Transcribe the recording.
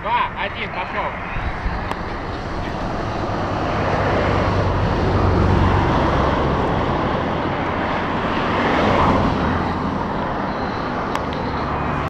два, один, пошел.